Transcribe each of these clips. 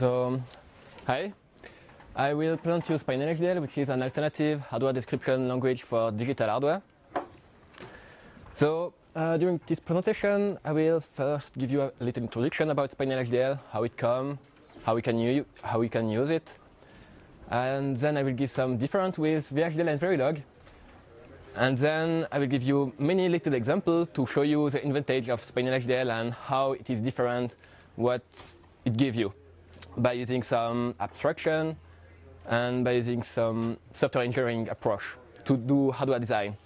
So, hi. I will present you SpinalHDL, which is an alternative hardware description language for digital hardware. So, uh, during this presentation, I will first give you a little introduction about SpinalHDL, how it comes, how we can how we can use it, and then I will give some difference with VHDL and Verilog, and then I will give you many little examples to show you the advantage of SpinalHDL and how it is different, what it gives you by using some abstraction and by using some software engineering approach to do hardware design.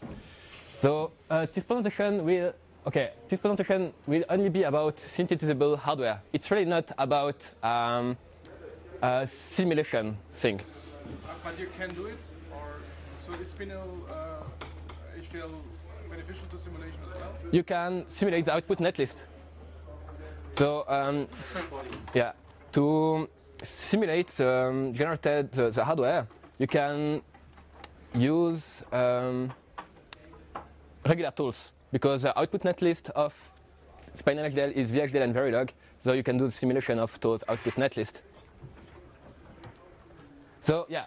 So uh, this presentation will okay, this presentation will only be about synthesizable hardware. It's really not about um, a simulation thing. But you can do it, or so is Spinal uh, HDL beneficial to simulation as well? You can simulate the output netlist. So um, yeah, to simulate um, generated the, the, hardware, you can use um, regular tools because the output netlist of SpinalHDL is VHDL and Verilog, so you can do the simulation of those output netlist. So yeah,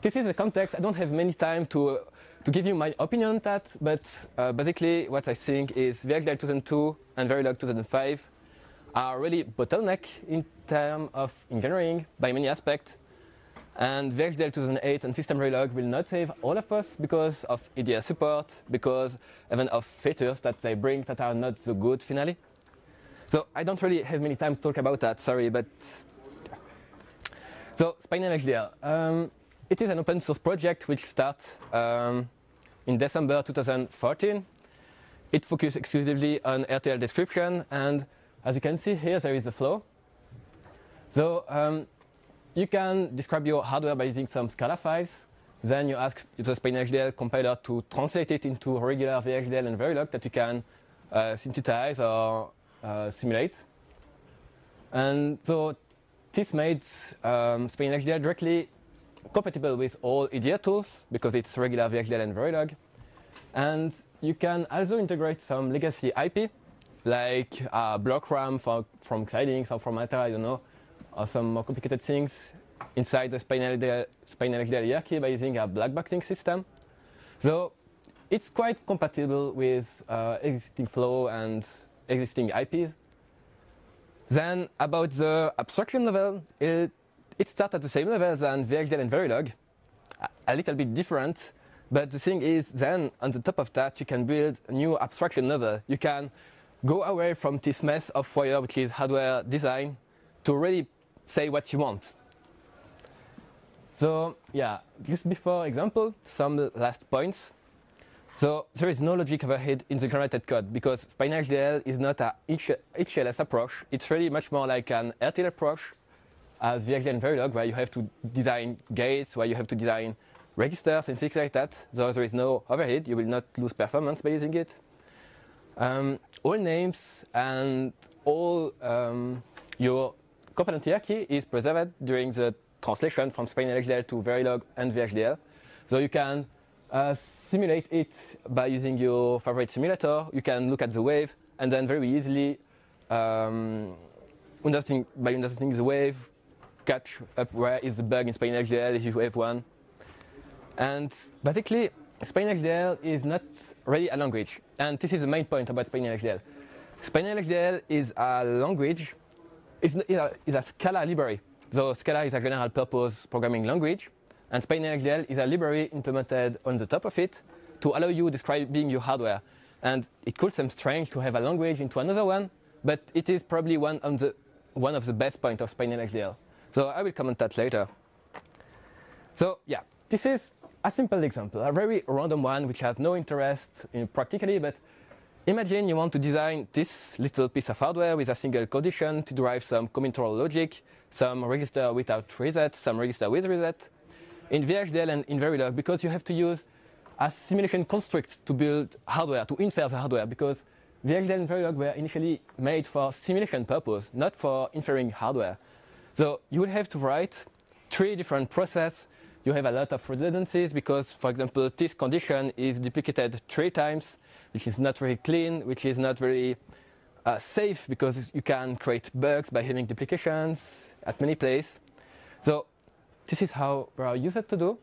this is the context. I don't have many time to to give you my opinion on that, but uh, basically what I think is VHDL 2002 and Verilog 2005 are really bottleneck in terms of engineering by many aspects. And VHDL 2008 and SystemVerilog will not save all of us because of EDS support, because even of features that they bring that are not so good finally. So I don't really have many time to talk about that, sorry, but so SpinalHDL. Um, it is an open source project which starts um, in December 2014. It focuses exclusively on RTL description and as you can see here, there is a flow. So um, you can describe your hardware by using some Scala files. Then you ask the SpinalHDL compiler to translate it into regular VHDL and Verilog that you can uh, synthesize or uh, simulate. And so this made um, SpinalHDL directly compatible with all EDA tools because it's regular VHDL and Verilog. And you can also integrate some legacy IP like uh, block RAM for, from Xilinx or from Altera, I don't know, or some more complicated things inside the SpinalHDL, SpinalHDL hierarchy by using a black boxing system. So it's quite compatible with uh, existing flow and existing IPs. Then about the abstraction level, it, it starts at the same level than VHDL and Verilog, a, a little bit different, but the thing is then on the top of that you can build a new abstraction level. You can go away from this mess of wire, which is hardware design, to really say what you want. So yeah, just before example, some last points. So there is no logic overhead in the generated code because SpinalHDL is not a HLS approach. It's really much more like an RTL approach as VHDL and Verilog, where you have to design gates, where you have to design registers and things like that. So there is no overhead. You will not lose performance by using it. Um, all names and all um, your component hierarchy is preserved during the translation from SpinalHDL to Verilog and VHDL. So you can uh, simulate it by using your favorite simulator. You can look at the wave and then very easily, um, understanding, by understanding the wave, catch up where is the bug in SpinalHDL if you have one. And basically, SpinalHDL is not really a language. And this is the main point about SpinalHDL. SpinalHDL is a language, it's, a, it's a Scala library. So Scala is a general purpose programming language, and SpinalHDL is a library implemented on the top of it to allow you describing your hardware. And it could seem strange to have a language into another one, but it is probably one of the, one of the best points of SpinalHDL. So I will comment that later. So yeah, this is a simple example, a very random one which has no interest in practically, but imagine you want to design this little piece of hardware with a single condition to derive some combinatorial logic, some register without reset, some register with reset, in VHDL and in Verilog, because you have to use a simulation construct to build hardware, to infer the hardware, because VHDL and Verilog were initially made for simulation purpose, not for inferring hardware. So you will have to write three different processes you have a lot of redundancies because, for example, this condition is duplicated three times, which is not very clean, which is not very uh, safe because you can create bugs by having duplications. at many places. So this is how we are used to do.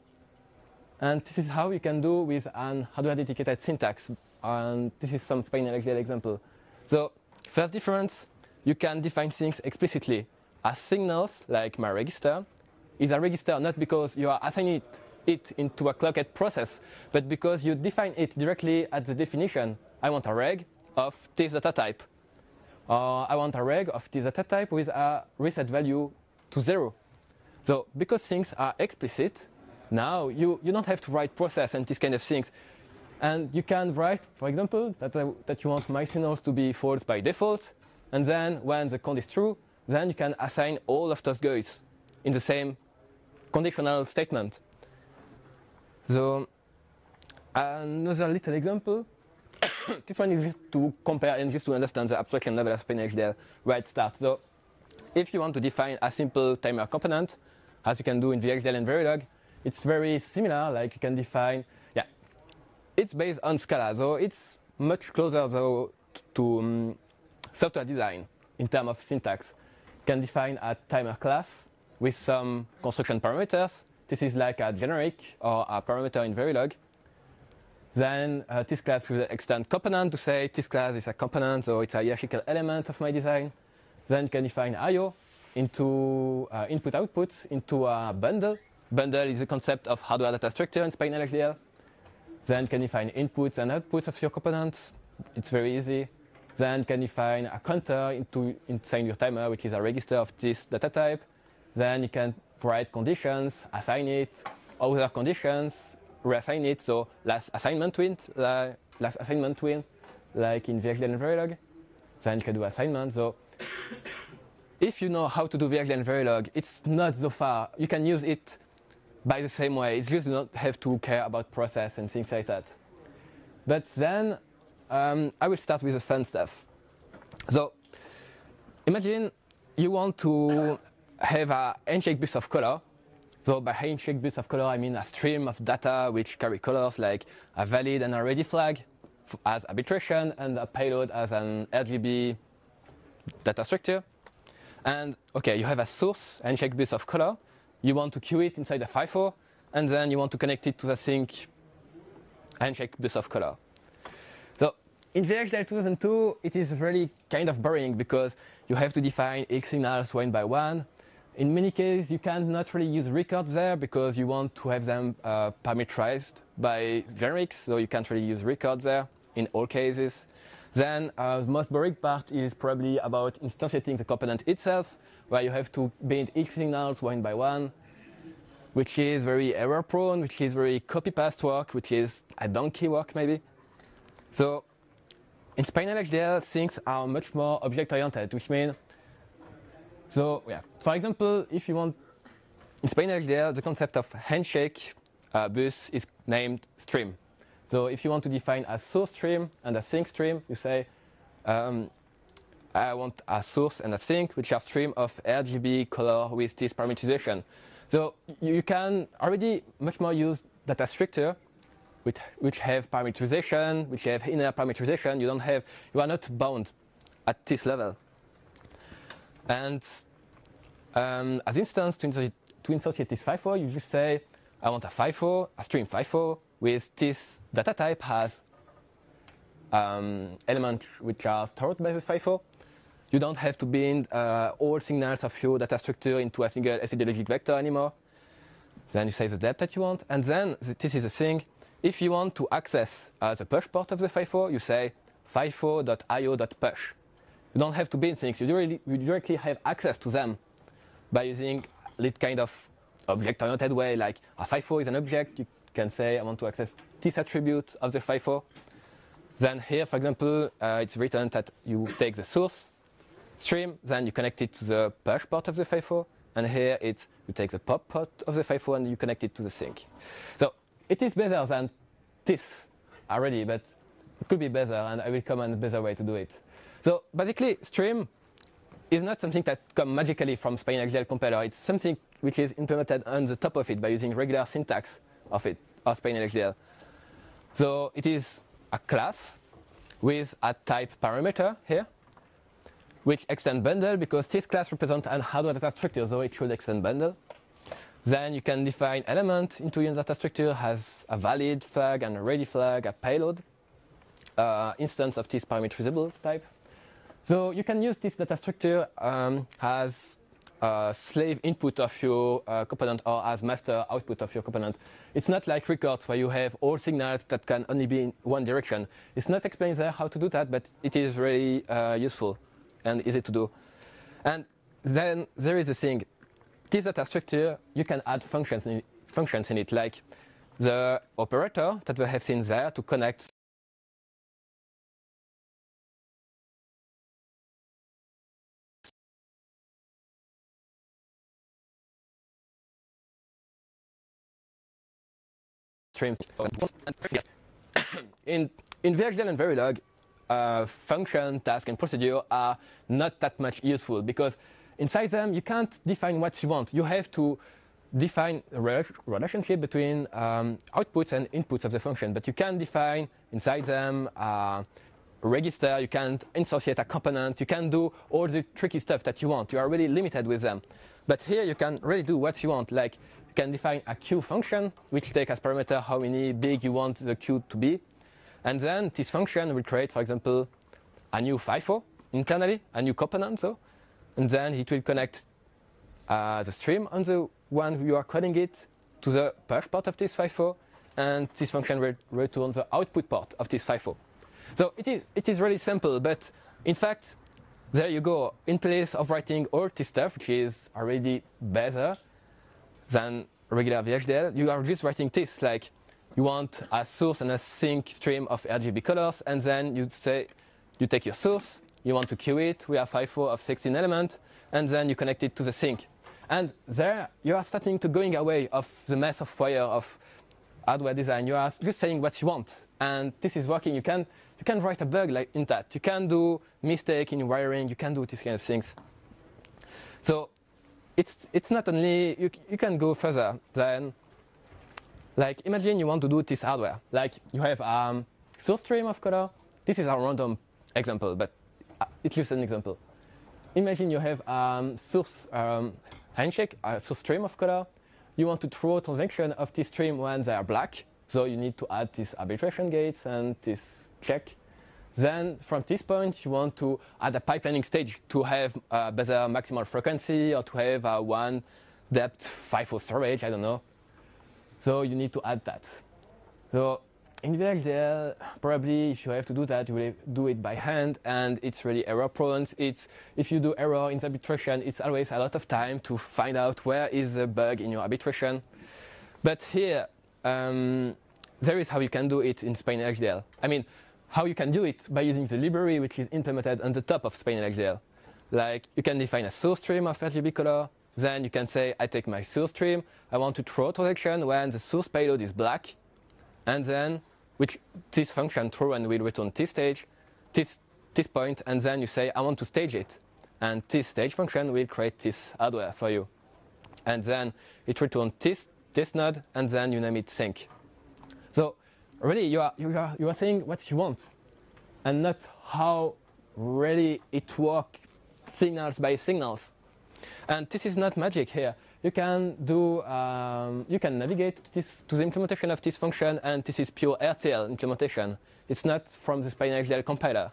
And this is how you can do with an hardware dedicated syntax. And this is some SpinalHDL example. So first difference, you can define things explicitly as signals, like my register, is a register not because you are assigning it, it into a clocked process, but because you define it directly at the definition. I want a reg of this data type. Or I want a reg of this data type with a reset value to zero. So because things are explicit, now you, you don't have to write process and these kind of things. And you can write, for example, that, uh, that you want my signals to be false by default. And then when the count is true, then you can assign all of those guys in the same conditional statement. So another little example. this one is just to compare and just to understand the abstraction level of SpinalHDL right start. So if you want to define a simple timer component, as you can do in VHDL and Verilog, it's very similar. Like you can define, yeah, it's based on Scala, so it's much closer though to um, software design in terms of syntax. You can define a timer class with some construction parameters. This is like a generic or a parameter in Verilog. Then uh, this class with will extend component to say this class is a component, so it's a hierarchical element of my design. Then you can define IO into uh, input outputs into a bundle. Bundle is the concept of hardware data structure in SpinalHDL. Then can define inputs and outputs of your components. It's very easy. Then can define a counter into inside your timer, which is a register of this data type. Then you can write conditions, assign it, other conditions, reassign it. So last assignment win, uh, last assignment win, like in VHDL and Verilog. Then you can do assignment. So if you know how to do VHDL and Verilog, it's not so far. You can use it by the same way. It's just you don't have to care about process and things like that. But then um, I will start with the fun stuff. So imagine you want to have a handshake bus of color. So by handshake bus of color, I mean a stream of data which carry colors like a valid and a ready flag as arbitration and a payload as an RGB data structure. And okay, you have a source handshake bus of color. You want to queue it inside a FIFO, and then you want to connect it to the sink handshake bus of color. So in VHDL 2002, it is really kind of boring because you have to define X signals one by one. In many cases, you cannot really use records there because you want to have them uh, parameterized by generics, so you can't really use records there in all cases. Then uh, the most boring part is probably about instantiating the component itself, where you have to build each signals one by one, which is very error prone, which is very copy paste work, which is a donkey work maybe. So in SpinalHDL, things are much more object oriented, which means so yeah, for example, if you want in SpinalHDL, the concept of handshake uh, bus is named stream. So if you want to define a source stream and a sink stream, you say, um, I want a source and a sink, which are stream of RGB color with this parameterization. So you can already much more use data structure, which, which have parameterization, which have inner parameterization. You don't have, you are not bound at this level. And um, as instance, to insert this FIFO, you just say, I want a FIFO, a stream FIFO, with this data type has um, elements which are stored by the FIFO. You don't have to bind uh, all signals of your data structure into a single logic vector anymore. Then you say the depth that you want. And then this is the thing. If you want to access uh, the push port of the FIFO, you say FIFO.io.push. You don't have to bind things. You directly, you directly have access to them by using this kind of object-oriented way, like a FIFO is an object. You can say I want to access this attribute of the FIFO. Then here, for example, uh, it's written that you take the source stream, then you connect it to the push port of the FIFO, and here it's you take the pop port of the FIFO and you connect it to the sink. So it is better than this already, but it could be better, and I will comment a better way to do it. So basically, stream is not something that comes magically from SpinalHDL compiler. It's something which is implemented on the top of it by using regular syntax of it, of SpinalHDL. So it is a class with a type parameter here, which extend bundle because this class represents an hardware data structure, so it should extend bundle. Then you can define element into your data structure as a valid flag and a ready flag, a payload uh, instance of this parameterizable type. So you can use this data structure um, as a slave input of your uh, component or as master output of your component. It's not like records where you have all signals that can only be in one direction. It's not explained there how to do that, but it is really uh, useful and easy to do. And then there is a thing. This data structure, you can add functions in, functions in it, like the operator that we have seen there to connect stream. in in VHDL and Verilog, uh, function, task, and procedure are not that much useful because inside them you can't define what you want. You have to define a relationship between um, outputs and inputs of the function, but you can define inside them uh, a register, you can instantiate a component, you can do all the tricky stuff that you want. You are really limited with them. But here you can really do what you want, like can define a queue function, which take as parameter how many big you want the queue to be. And then this function will create, for example, a new FIFO internally, a new component, so, and then it will connect uh, the stream on the one you are coding it to the push port of this FIFO, and this function will return the output port of this FIFO. So it is, it is really simple, but in fact, there you go. In place of writing all this stuff, which is already better than regular VHDL, you are just writing this, like you want a source and a sink stream of RGB colors, and then you say, you take your source, you want to queue it, we have FIFO of 16 elements, and then you connect it to the sink. And there you are starting to going away of the mess of wire of hardware design. You are just saying what you want, and this is working. You can you can write a bug like in that. You can do mistake in wiring. You can do these kind of things. So it's it's not only you you can go further than like imagine you want to do this hardware. Like you have um, source stream of color. This is a random example, but uh, it's just an example. Imagine you have um, source um, handshake, a source stream of color. You want to throw transaction of this stream when they are black. So you need to add this arbitration gates and this check. Then from this point, you want to add a pipelining stage to have a better maximal frequency or to have a one depth FIFO storage, I don't know. So you need to add that. So in VHDL, probably if you have to do that, you will do it by hand, and it's really error prone. It's if you do error in the arbitration, it's always a lot of time to find out where is the bug in your arbitration. But here, um, there is how you can do it in SpinalHDL. I mean, how you can do it by using the library which is implemented on the top of SpinalHDL. Like you can define a source stream of RGB color, then you can say, I take my source stream, I want to throw a transaction when the source payload is black, and then which this function throw and will return this stage, this, this point, and then you say, I want to stage it. And this stage function will create this hardware for you. And then it returns this, this node, and then you name it sync. Really, you are, you are, you are saying what you want, and not how really it works signals by signals. And this is not magic here. You can do, um, you can navigate to, this, to the implementation of this function, and this is pure RTL implementation. It's not from the SpinalHDL compiler.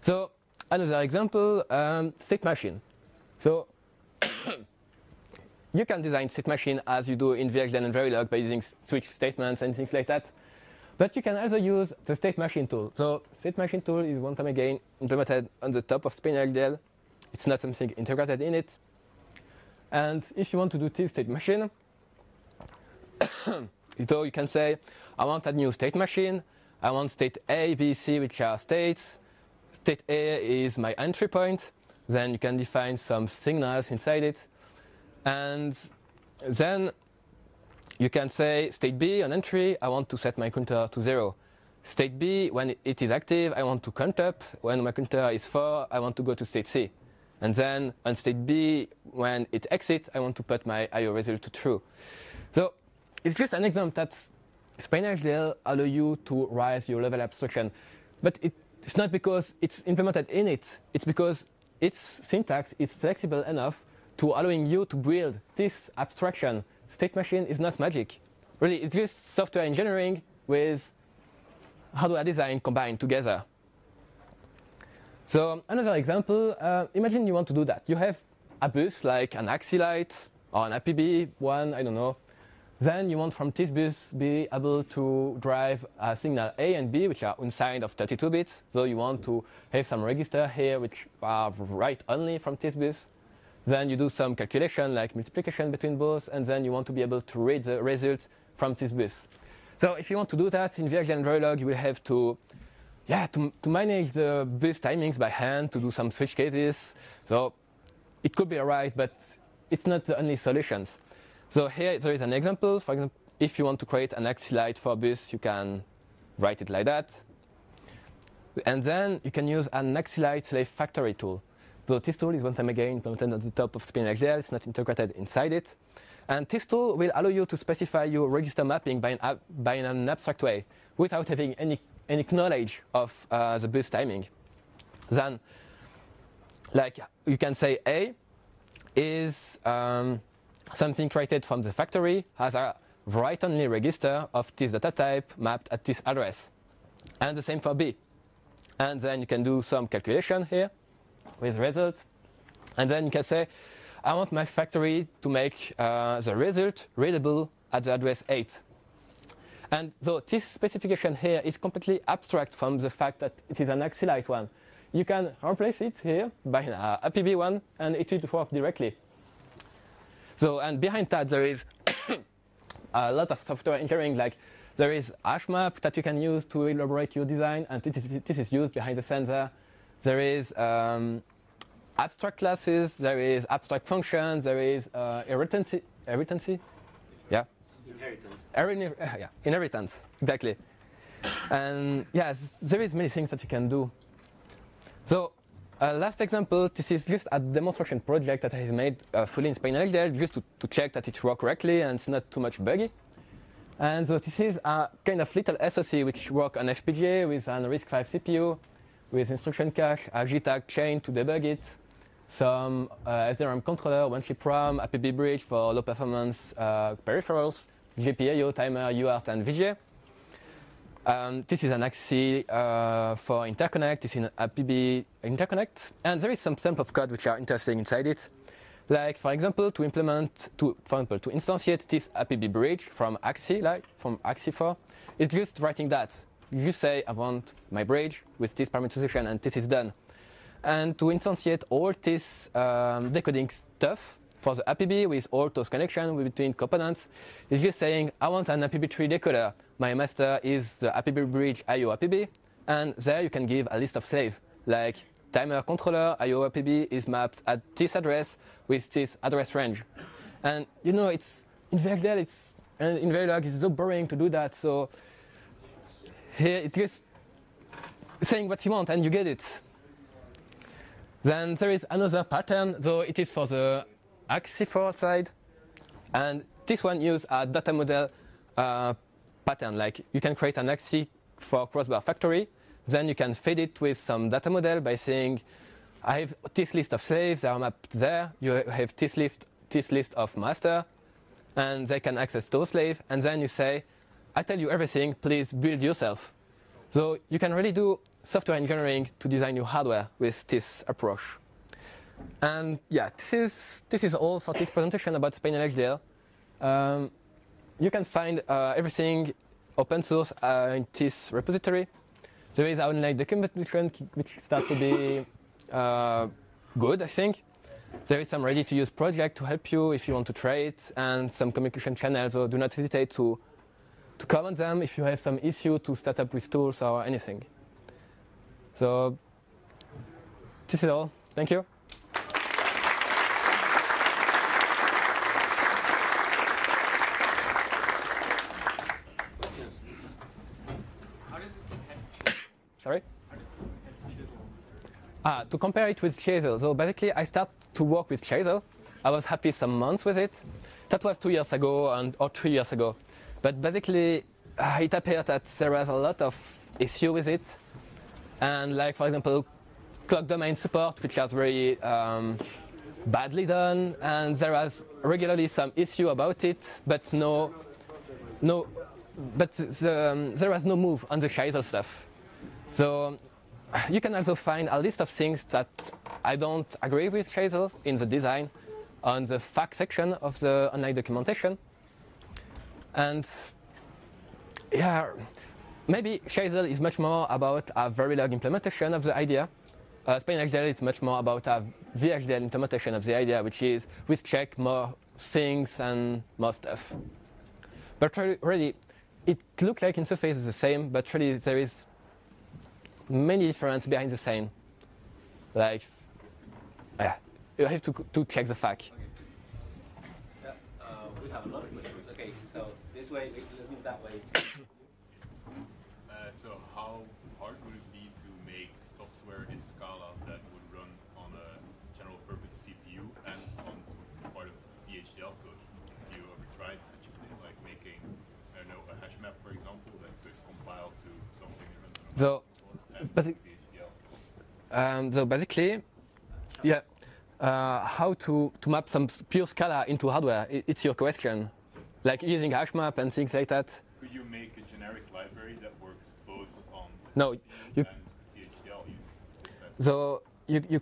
So another example, um, state machine. So you can design state machine as you do in VHDL and Verilog by using switch statements and things like that. But you can also use the state machine tool. So state machine tool is one time again implemented on the top of SpinalHDL. It's not something integrated in it. And if you want to do this state machine, so you can say, I want a new state machine. I want state A, B, C, which are states. State A is my entry point. Then you can define some signals inside it. And then you can say state B on entry, I want to set my counter to zero. State B, when it is active, I want to count up. When my counter is four, I want to go to state C. And then on state B, when it exits, I want to put my IO result to true. So it's just an example that SpinalHDL allow you to rise your level abstraction. But it, it's not because it's implemented in it, it's because its syntax is flexible enough to allowing you to build this abstraction. State machine is not magic. Really, it's just software engineering with hardware design combined together. So another example, uh, imagine you want to do that. You have a bus like an Axi or an APB one, I don't know. Then you want from this bus be able to drive a signal A and B, which are inside of 32 bits. So you want to have some register here which are write only from this bus. Then you do some calculation like multiplication between both, and then you want to be able to read the result from this bus. So if you want to do that in and Verilog, you will have to, yeah, to, to manage the bus timings by hand, to do some switch cases. So it could be alright, but it's not the only solutions. So here there is an example. For example, if you want to create an AXI for a bus, you can write it like that. And then you can use an AXI slave factory tool. So this tool is time again implemented on the top of SpinalHDL. It's not integrated inside it. And this tool will allow you to specify your register mapping by an, by an abstract way without having any, any knowledge of uh, the bus timing. Then, like you can say A is um, something created from the factory has a write-only register of this data type mapped at this address. And the same for B. And then you can do some calculation here with result. And then you can say, I want my factory to make uh, the result readable at the address 8. And so this specification here is completely abstract from the fact that it is an Axi one. You can replace it here by an uh, APB one, and it will work directly. So, and behind that there is a lot of software engineering, like there is HashMap that you can use to elaborate your design, and this is, this is used behind the sensor. There is um, abstract classes, there is abstract functions, there is uh, inheritancy, inheritancy, yeah? Inheritance. uh, yeah, inheritance, exactly. and yes, there is many things that you can do. So, uh, last example, this is just a demonstration project that I have made uh, fully in SpinalHDL just to, to check that it works correctly and it's not too much buggy. And so this is a kind of little SoC which works on FPGA with an RISC-V CPU, with instruction cache, a JTAG chain to debug it, some uh, SDRAM controller, one chip RAM, APB bridge for low performance uh, peripherals, GPIO, timer, UART, and VGA. Um, this is an Axi uh, for interconnect. This is an APB interconnect. And there is some sample of code which are interesting inside it. Like, for example, to implement, to, for example, to instantiate this APB bridge from Axi, like from Axi4, it's just writing that. You say, I want my bridge with this parameterization, and this is done. And to instantiate all this um, decoding stuff for the APB with all those connections between components, it's just saying, I want an APB3 decoder. My master is the APB bridge IO APB, and there you can give a list of slaves, like timer controller IO APB is mapped at this address with this address range. And you know, it's in VHDL, it's and in Verilog, it's so boring to do that. So here it's just saying what you want and you get it. Then there is another pattern, though it is for the Axi4 side. And this one uses a data model uh, pattern. Like you can create an axis for crossbar factory. Then you can feed it with some data model by saying, I have this list of slaves, they are mapped there. You have this list, this list of master, and they can access those slaves. And then you say, I tell you everything, please build yourself. So you can really do software engineering to design new hardware with this approach. And yeah, this is, this is all for this presentation about SpinalHDL. Um, you can find uh, everything open source uh, in this repository. There is online documentation which starts to be uh, good, I think. There is some ready-to-use project to help you if you want to try it, and some communication channels. So do not hesitate to to comment them if you have some issue to start up with tools or anything. So this is all. Thank you. Sorry? Ah, to compare it with Chisel. So basically, I started to work with Chisel. I was happy some months with it. That was two years ago and or three years ago. But basically, uh, it appeared that there was a lot of issue with it. and like for example, clock domain support, which was very um, badly done, and there was regularly some issue about it, but no, no, but the, um, there was no move on the Chisel stuff. So you can also find a list of things that I don't agree with Chisel in the design on the fact section of the online documentation. And yeah, maybe Chisel is much more about a very Verilog implementation of the idea. Uh, SpinalHDL is much more about a VHDL implementation of the idea, which is with check more things and more stuff. But really, it looks like interface is the same, but really there is many difference behind the same. Like, yeah, you have to, to check the fact. Okay. Yeah, uh, we have a lot of questions. Okay, so this way, let's move that way. Uh, so how hard would it be to make software in Scala that would run on a general purpose CPU and on some part of VHDL code? Have you ever tried such a thing, like making, I don't know, a hash map, for example, that could compile to something that runs on So, and VHDL? Um, so basically, yeah, uh, how to, to map some pure Scala into hardware? i- It's your question. Like using hash map and things like that. Could you make a generic library that works both on No, you- and? Instead? So you, you,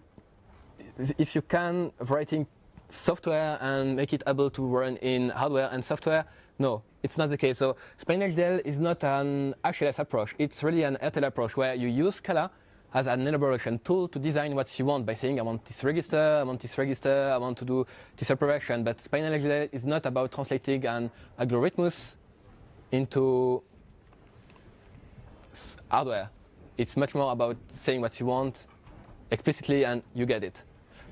if you can writing software and make it able to run in hardware and software, no, it's not the case. So SpinalHDL is not an HLS approach. It's really an RTL approach where you use Scala as an elaboration tool to design what you want by saying, I want this register, I want this register, I want to do this operation. But SpinalHDL is not about translating an algorithmus into hardware. It's much more about saying what you want explicitly and you get it.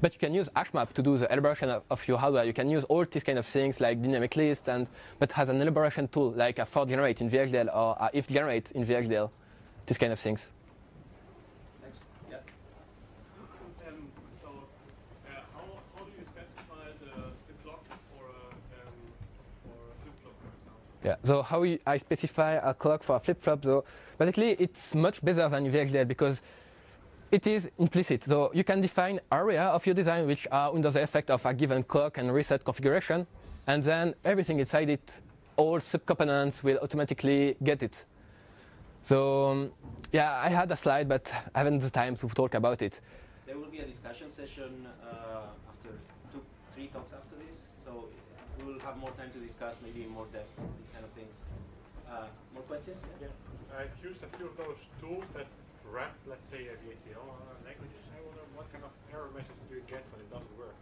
But you can use HashMap to do the elaboration of, of your hardware. You can use all these kind of things like dynamic list and but has an elaboration tool like a for generate in VHDL or a if generate in VHDL. These kind of things. Next, yeah. Um, so, uh, how, how do you specify the, the clock for a, um, for a flip-flop, for example? Yeah. So how you, I specify a clock for a flip-flop? So basically, it's much better than VHDL because it is implicit. So you can define area of your design which are under the effect of a given clock and reset configuration, and then everything inside it, all subcomponents will automatically get it. So um, yeah, I had a slide, but I haven't the time to talk about it. There will be a discussion session uh, after two, three talks after this, so we will have more time to discuss maybe in more depth these kind of things. Uh, more questions? Yeah, I've used a few of those tools that wrap, let's say, a VHDL uh, languages. I wonder what kind of error message do you get when it doesn't work?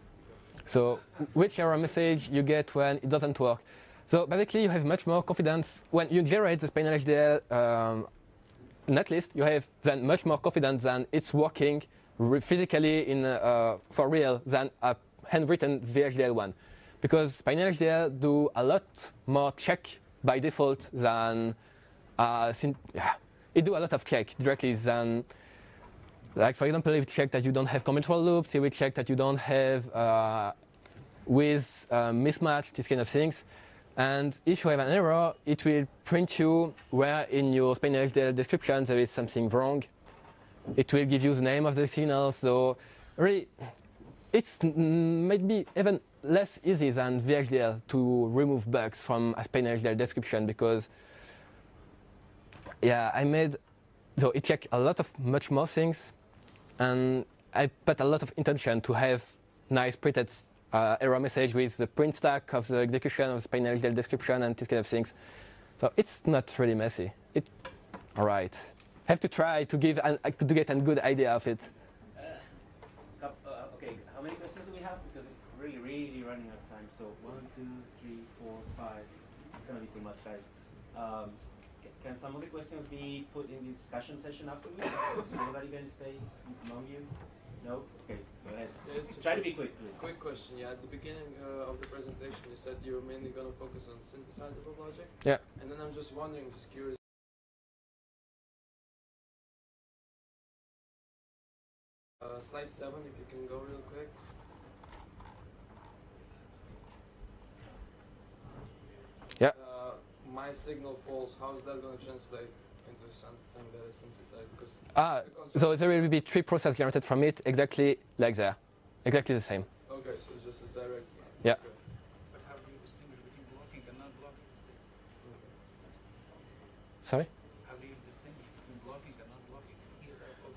So which error message you get when it doesn't work? So basically, you have much more confidence when you generate the Spinal HDL um, netlist. You have then much more confidence than it's working re- physically in uh, for real than a handwritten VHDL one, because Spinal HDL do a lot more check by default than uh, yeah, it do a lot of check directly than like for example, you check that you don't have control loops, it will check that you don't have uh, with uh, mismatch, these kind of things. And if you have an error, it will print you where in your Spinal description there is something wrong. It will give you the name of the signal. So really, it's maybe even less easy than VHDL to remove bugs from a SpinalHDL description because yeah, I made so it checked a lot of much more things, and I put a lot of intention to have nice printed uh, error message with the print stack of the execution of the Spinal HDL description and these kind of things. So it's not really messy. It, all right. Have to try to give an, to get a good idea of it. Uh, coup- uh, okay, how many questions do we have? Because we're really, really running out of time. So one, two, three, four, five. It's gonna be too much, guys. Um, can some of the questions be put in the discussion session afterwards? Is anybody going to stay among you? No? Okay, go ahead. Yeah, Try to quick- be quick, please. Quick question, yeah. At the beginning uh, of the presentation, you said you were mainly going to focus on synthesizable logic. Yeah. And then I'm just wondering, just curious. Uh, slide 7, if you can go real quick. Yeah. Uh, my signal false, how is that going to translate into something that is sensitized? Because Ah, so there will be three processes generated from it exactly like there, exactly the same. okay, so it's just a direct. Yeah. Okay. But how do you distinguish between blocking and not blocking? Sorry. How do you distinguish between blocking and not blocking?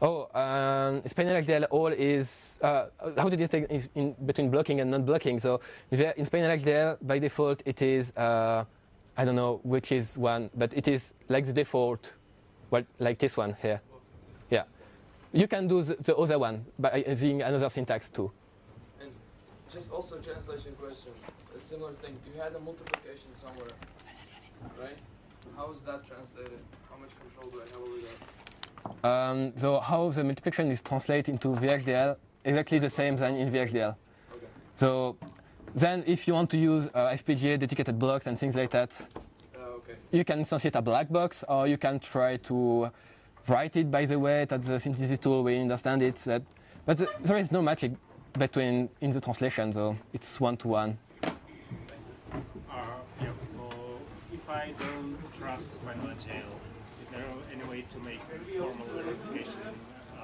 Oh, um, SpinalHDL all is uh, how to distinguish in between blocking and not blocking. So in SpinalHDL by default it is uh, I don't know which is one, but it is like the default, well like this one here. Yeah, you can do the, the other one by using another syntax too. And just also translation question, a similar thing. You had a multiplication somewhere, right? How is that translated? How much control do I have over that? Um, so how the multiplication is translated into VHDL exactly the same than in VHDL. Okay. So then if you want to use uh, FPGA dedicated blocks and things like that, Uh, okay. you can instantiate a black box or you can try to write it by the way that the synthesis tool will understand it. But, but the, there is no magic between in the translation, so it's one to one. Uh, yeah, so if I don't trust SpinalHDL, is there any way to make formal verification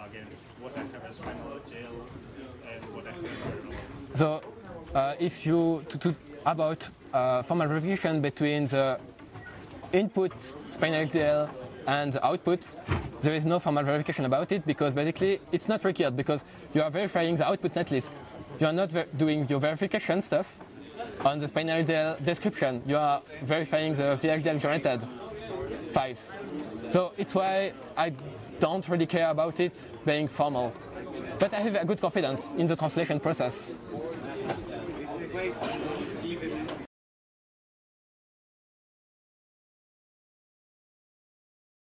against what I have as SpinalHDL and what I have So uh, if you to, to about uh, formal verification between the input spinal HDL and the output, there is no formal verification about it because basically it's not required because you are verifying the output netlist. You are not doing your verification stuff on the spinal description. You are verifying the VHDL generated files. So it's why I don't really care about it being formal. But I have a good confidence in the translation process.